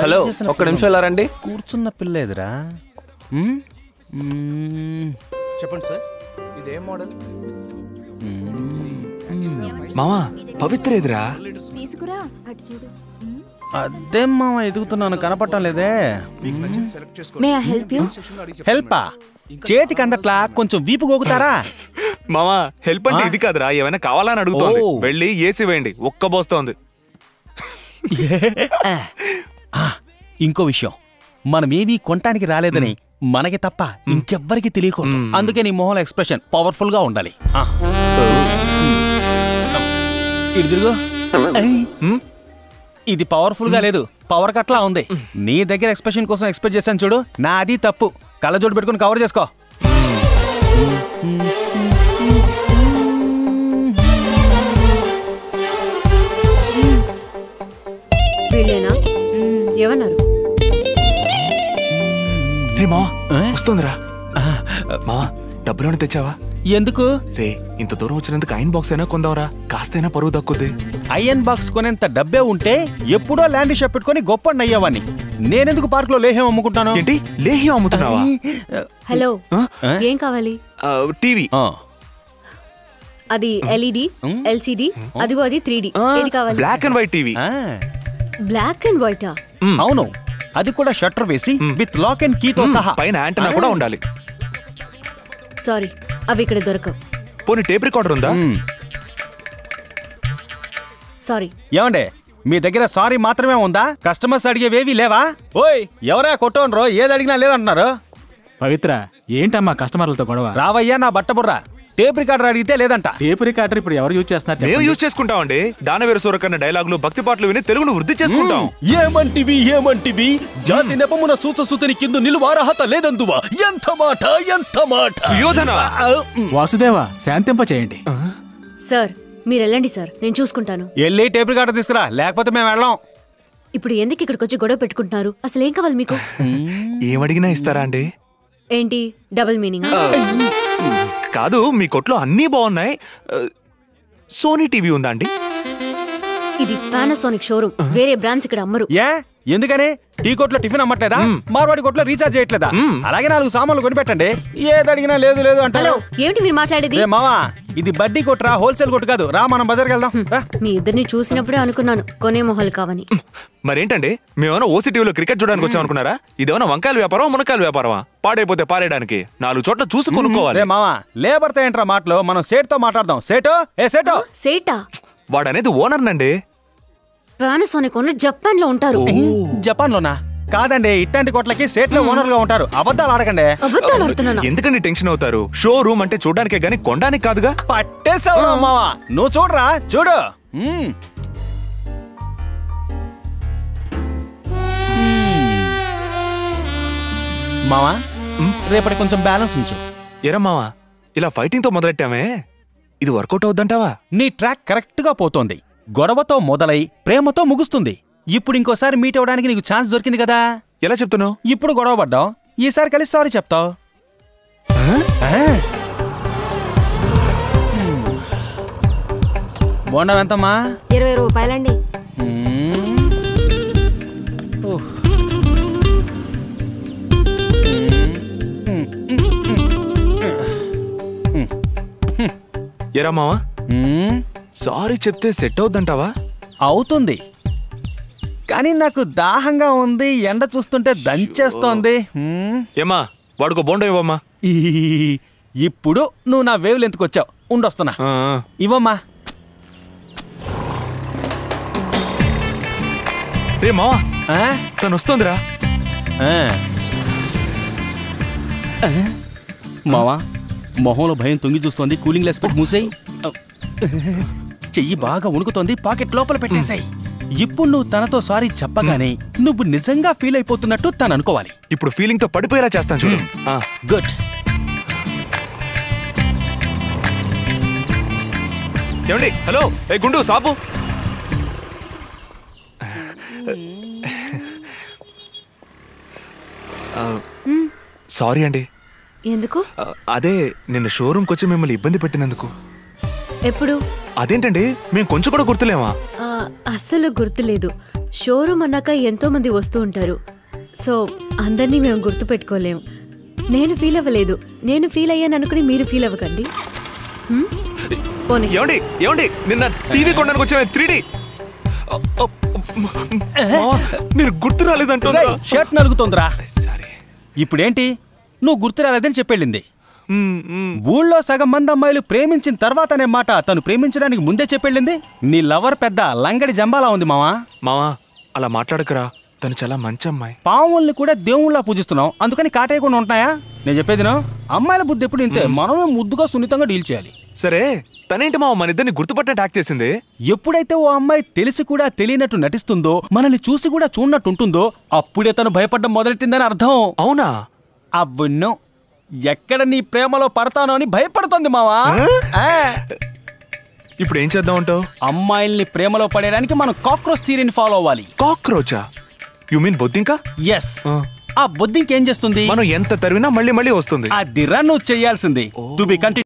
Hello ఒక్క నిమిషం ఇలా రండి కూర్చున్న ఉమ్? ఉమ్, చెప్పండి సార్. ఇదే మోడల్. మామా. పవిత్ర ఎదురా తీసుకురా అటు చూడు. అదేం మామ ఎదుగుతున్నాను కనపడటం లేదే. మే ఐ హెల్ప్ యూ హెల్పా? చేతికి అందట్లా కొంచెం వీపు గోగుతారా మామా హెల్ప్ అంటే ఇది కాదురా ఏమైనా కావాలని అడుగుతోంది. వెళ్ళి ఏసీ వేయండి ఒక్క బోస్తోంది. ఇంకో విషయం. మనమేమీ కొనటానికి రాలేదని మనకి తప్ప ఇంకెవ్వరికి తెలియకూడదు. అందుకే నీ మొహంలో ఎక్స్ప్రెషన్ పవర్ఫుల్గా ఉండాలి. ఇటు తిరుగు. ఇది పవర్ఫుల్గా లేదు. పవర్ కట్లా ఉంది. నీ దగ్గర ఎక్స్ప్రెషన్ కోసం ఎక్స్పెక్ట్ చేశాను చూడు. నాది తప్పు. కళ్ళజోడు పెట్టుకుని కవర్ చేసుకో. వస్తుందిరా. మావా డబ్బులు తెచ్చావా? ఎందుకు? రే ఇంత దూరం వచ్చినందుకు ఐన్ బాక్స్ అయినా కొందాంరా. కాస్తైనా పరువు దక్కుద్ది ఐరన్ బాక్స్ కొనేంత డబ్బే ఉంటే ఎప్పుడో ల్యాండ్ షాప్ పెట్టుకొని గొప్ప అయ్యేవాడిని నేనెందుకు పార్క్లో లేహ్యం అమ్ముకుంటాను ఏంటి? లేహ్యం అమ్ముతున్నావా? హలో? ఏం కావాలి? టీవీ. ఆ, అది ఎల్ఈడి ఎల్సిడి అదిగో అది త్రీ ఏది కావాలి? Black and white TV. ఆ, బ్లాక్ అండ్ వైటా అవును. అది కూడా షట్టర్ వేసి విత్ లాక్ అండ్ కీతో సహా. పైన యాంటనా కూడా ఉండాలి. సారీ అవి ఇక్కడ దొరకవు. పోనీ టేప్ రికార్డర్ ఉందా? మ్, సారీ. ఏమండే మీ దగ్గర సారీ మాత్రమే ఉందా? కస్టమర్స్ అడిగేవేవి లేవా? ఓయ్ ఎవరా కొట్టోనరో? ఏది అడిగినా లేదంటున్నారు. పవిత్ర ఏంటమ్మా కస్టమర్లతో గొడవ? రావయ్యా నా బట్ట బుర్ర టేప్ రికార్డర్ అడిగితే లేదంట. టేప్ రికార్డర్ ఇప్పుడు ఎవరు యూజ్ చేస్తున్నారు మేము. యూజ్ చేసుకుంటామండి. దానవీర సూరకన్న డైలాగులు భక్తి పాటలు విని తెలుగును వృద్ధి చేసుకుంటాం. ఏమంటివి ఏమంటివి జాతి నెపమున సూచసుతుని కింద నిలువారహత లేదందువా? ఎంత మాట ఎంత మాట? సుయోధన. వాసుదేవ శాంతింప చేయండి. సార్ మీరు వెళ్ళండి సార్. నేను చూసుకుంటాను. వెళ్ళి టేప్ రికార్డర్ తీసుకురా. లేకపోతే మేము వెళ్ళాం. ఇప్పుడు ఎందుకు ఇక్కడికి వచ్చి గొడవ పెట్టుకుంటున్నారు? అసలు ఏం కావాలి మీకు? ఏమడిగినా ఇస్తారా అండి? ఏంటి? Double meaning? కాదు మీ కొట్లో అన్నీ బాగున్నాయి. సోనీ టీవీ ఉందా అండి? ఇది పానాసోనిక్ షోరూమ్. వేరే బ్రాండ్స్ ఇక్కడ అమ్మరు. ఏ ఎందుకని? టీ కొట్లో టిఫిన్ అమ్మట్లేదా? మార్వాడి కొట్లో రీఛార్జ్ చేయట్లేదా? అలాగే నాలుగు సామాన్లు కొనిపెట్టండి ఏది అడిగినా లేదు లేదు హలో అంటారు ఏమిటి మీరు మాట్లాడేది? ఏ మావా ఇది బడ్డీ కొట్టురా హోల్సేల్ కొట్టు కాదు. రా మనం బజార్కి వెళ్దాం. రా. మీ ఇద్దరిని చూసినప్పుడే అనుకున్నాను. కొనే మొహలు కావని. మరేంటండి? మేమేమైనా ఓసీ టీవీలో క్రికెట్ చూడడానికి వచ్చాం అనుకున్నారా ఇదేమైనా వంకాయల వ్యాపారం మునకాయల వ్యాపారమా? పాడైపోతే పారేయడానికి నాలుగు చోట్ల చూసి కొనుక్కోవాలి. రే మావా లేబర్తో ఏంట్రా మాటలు మనం సేట్తో మాట్లాడదాం. సేటో? ఏ సేటో? సేటా? వాడనేది ఓనర్ నండి పానాసోనిక్ ఓనర్ జపాన్లో ఉంటారు జపాన్ లోనా కాదండి ఇట్లాంటి కొట్లకి సేట్లో ఓనర్గా ఉంటారు. అబద్ధాలు ఆడకండి. అబద్ధాలు ఆడుతున్నాను? ఎందుకండి టెన్షన్ అవుతారు? షో రూమ్ అంటే చూడడానికే గానీ కొనడానికి కాదుగా? పట్టేసావు రా మావా. నువ్వు చూడరా చూడు. మావా రేపటి కొంచెం బ్యాలెన్స్ ఉంచు. ఎరా మావా ఇలా ఫైటింగ్తో మొదలెట్టామే? ఇది వర్కౌట్ అవుద్దంటావా? నీ ట్రాక్ కరెక్ట్గా పోతోంది. గొడవతో మొదలై ప్రేమతో ముగుస్తుంది. ఇప్పుడు ఇంకోసారి మీట్ అవ్వడానికి నీకు ఛాన్స్ దొరికింది కదా? ఎలా చెప్తున్నావు? ఇప్పుడు గొడవ పడ్డావు. ఈసారి కలిసి సారీ చెప్తావు. బోండం ఎంతమ్మా ఇరవై రూపాయలండి. ఎరా మావా. సారీ చెప్తే సెట్ అవుద్దంటావా? అవుతుంది. కానీ నాకు దాహంగా ఉంది ఎండ చూస్తుంటే దంచేస్తోంది. ఏమా వాడుకో బోండ ఇవ్వమ్మా. ఈ, ఇప్పుడు నువ్వు నా వేవ్ లెంత్కి వచ్చావు. ఉండొస్తున్నా. ఇవ్వమ్మా. రే మావా? తను వస్తుందిరా? మావా మొహంలో భయం తొంగి చూస్తోంది. కూలింగ్ లెస్ పెట్టి మూసేయి. చెయ్యి బాగా వణుకుతోంది పాకెట్ లోపల పెట్టేశాయి ఇప్పుడు నువ్వు తనతో సారీ చెప్పగానే నువ్వు నిజంగా ఫీల్ అయిపోతున్నట్టు తను అనుకోవాలి. ఇప్పుడు ఫీలింగ్తో పడిపోయేలా చేస్తాను చూడు. ఆ, గుడ్. ఏమండి? హలో? ఏ గుండు సాపు సారీ అండి. ఎందుకు? అదే నిన్న షోరూమ్కి వచ్చి మిమ్మల్ని ఇబ్బంది పెట్టినందుకు. ఎప్పుడు? అదేంటండి? మేము కొంచెం కూడా గుర్తులేమా? అస్సలు గుర్తులేదు. షోరూమ్ అన్నాక ఎంతో మంది వస్తూ ఉంటారు. సో అందరినీ మేము గుర్తు పెట్టుకోలేం నేను ఫీల్ అవ్వలేదు. నేను ఫీల్ అయ్యాను అనుకుని మీరు ఫీల్ అవ్వకండి. ఏమండి? ఏమండి? నిన్న టీవీ కొనడానికి వచ్చామే త్రీ డి. మీరు గుర్తు రాలేదంటుందా రేయ్, షర్ట్ నలుగుతోందిరా. సారీ. ఇప్పుడేంటి? నువ్వు గుర్తు రాలేదని చెప్పెళ్ళింది. ఊళ్ళో సగం మంది అమ్మాయిలు ప్రేమించిన తర్వాత అనే మాట తను ప్రేమించడానికి ముందే చెప్పెళ్ళింది? నీ లవర్ పెద్ద లంగడి జంబాలా ఉంది మావా? మావా అలా మాట్లాడకురా. తను చాలా మంచి అమ్మాయి. పావుల్ని కూడా దేవుళ్ళ పూజిస్తున్నాం అందుకని కాటేయకుండా ఉంటున్నాయా? నేను చెప్పేది నో, అమ్మాయిల బుద్ధి ఎప్పుడు ఇంతే? మనమే ముద్దుగా సున్నితంగా డీల్ చేయాలి. సరే తనేంటి మావ మన ఇద్దరిని గుర్తుపట్టినట్టు యాక్ట్ చేసింది? ఎప్పుడైతే ఓ అమ్మాయి తెలిసి కూడా తెలియనట్టు నటిస్తుందో మనల్ని చూసి కూడా చూడనట్టు ఉంటుందో అప్పుడే తను భయపడడం మొదలెట్టిందని అర్థం. అవునా? అవ్వును ఎక్కడ నీ ప్రేమలో పడతానో అని భయపడుతోంది మావా. ఇప్పుడు ఏం చేద్దాం అంటావు? అమ్మాయిల్ని ప్రేమలో పడేయడానికి మనం కాక్రోచ్ థియరీని ఫాలో అవ్వాలి. కాక్రోచా? యు మీన్ బొద్దింకా? ఎస్ ఆ. బొద్దింకేం చేస్తుంది? మనం ఎంత తరివినా మళ్ళీ మళ్ళీ వస్తుంది. ఆ దిరా నువ్వు చెయ్యాల్సింది టు బి కంటిన్యూ